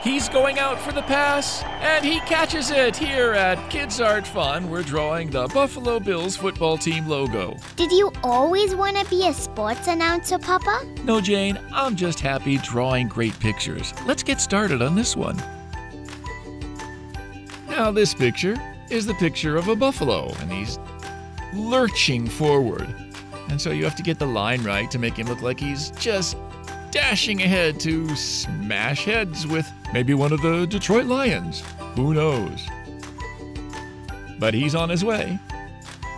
He's going out for the pass, and he catches it here at Kids Art Fun. We're drawing the Buffalo Bills football team logo. Did you always want to be a sports announcer, Papa? No, Jane, I'm just happy drawing great pictures. Let's get started on this one. Now, this picture is the picture of a buffalo, and he's lurching forward. And so you have to get the line right to make him look like he's just dashing ahead to smash heads with maybe one of the Detroit Lions. Who knows? But he's on his way.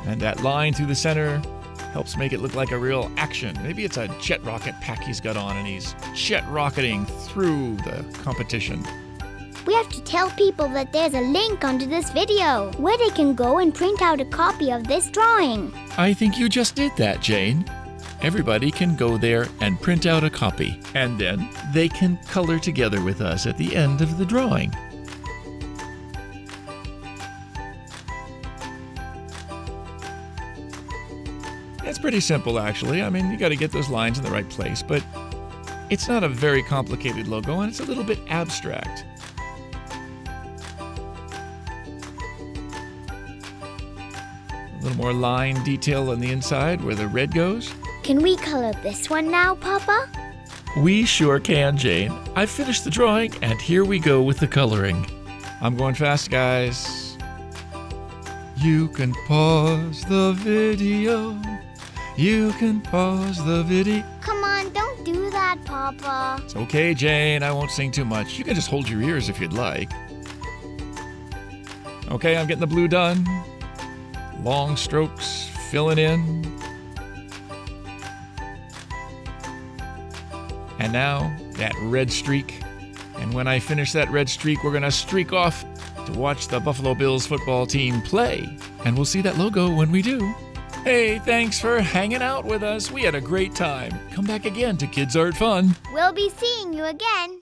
And that line through the center helps make it look like a real action. Maybe it's a jet rocket pack he's got on and he's jet rocketing through the competition. We have to tell people that there's a link under this video where they can go and print out a copy of this drawing. I think you just did that, Jane. Everybody can go there and print out a copy, and then they can color together with us at the end of the drawing. It's pretty simple, actually. I mean, you got to get those lines in the right place, but it's not a very complicated logo, and it's a little bit abstract. A little more line detail on the inside where the red goes. Can we color this one now, Papa? We sure can, Jane. I've finished the drawing, and here we go with the coloring. I'm going fast, guys. You can pause the video. You can pause the video. Come on, don't do that, Papa. It's okay, Jane. I won't sing too much. You can just hold your ears if you'd like. Okay, I'm getting the blue done. Long strokes, filling in. And now that red streak. And when I finish that red streak, we're going to streak off to watch the Buffalo Bills football team play. And we'll see that logo when we do. Hey, thanks for hanging out with us. We had a great time. Come back again to Kids Art Fun. We'll be seeing you again.